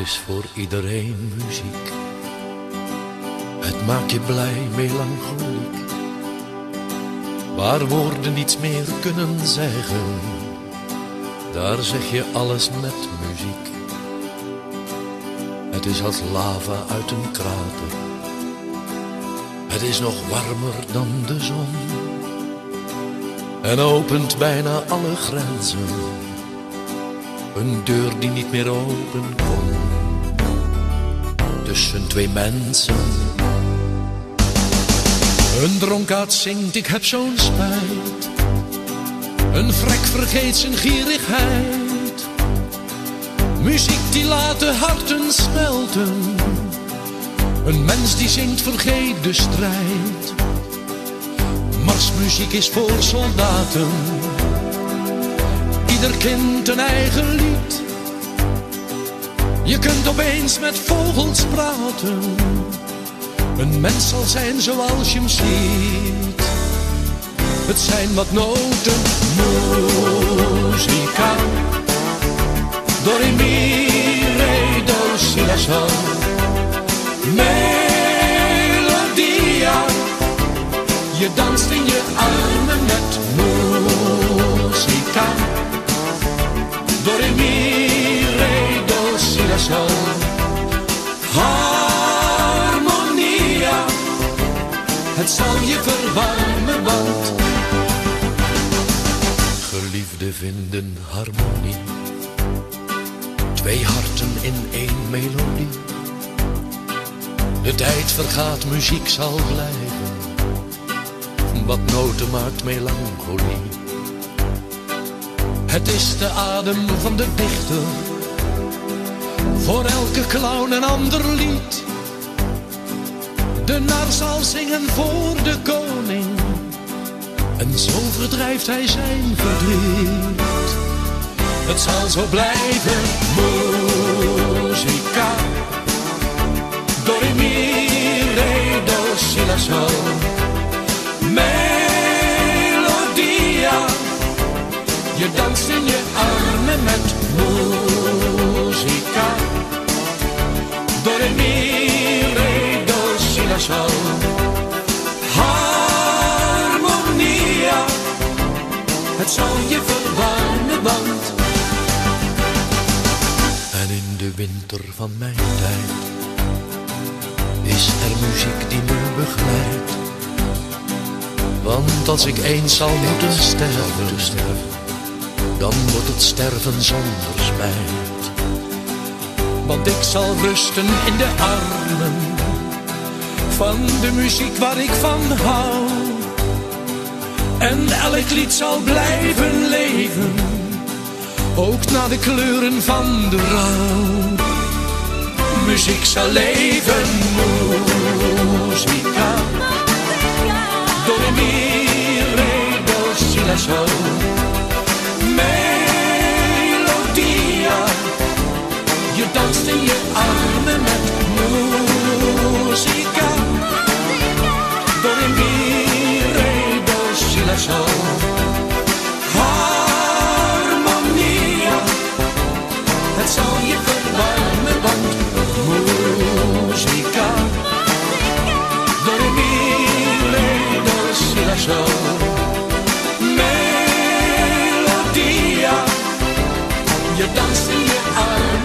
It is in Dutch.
is voor iedereen muziek. Het maakt je blij, melancholiek. Waar woorden niets meer kunnen zeggen, daar zeg je alles met muziek. Het is als lava uit een krater. Het is nog warmer dan de zon. En opent bijna alle grenzen. Een deur die niet meer open kon. Tussen twee mensen. Een dronkaard zingt, ik heb zo'n spijt. Een vrek vergeet zijn gierigheid. Muziek die laat de harten smelten. Een mens die zingt vergeet de strijd. Marsmuziek is voor soldaten. Ieder kind een eigen lied. Je kunt opeens met vogels praten. Een mens zal zijn zoals je hem ziet. Het zijn wat noten, muzika. Do re mi re do si la sol. Je danst in Het zal je verwarmen, want geliefden vinden harmonie. Twee harten in één melodie. De tijd vergaat, muziek zal blijven. Wat noten maakt melancholie. Het is de adem van de dichter. Voor elke clown een ander lied. De nar zal zingen voor de koning. En zo verdrijft hij zijn verdriet. Het zal zo blijven, muzika. Do re do si la sol. Melodia. Je danst in je armen met muzika. Sol. Harmonia. Het zal je verwarmen, want en in de winter van mijn tijd is er muziek die me begeleidt. Want als ik eens zal moeten sterven, dan wordt het sterven zonder spijt. Want ik zal rusten in de armen van de muziek waar ik van hou. En elk lied zal blijven leven ook na de kleuren van de rouw. Muziek zal leven. you are.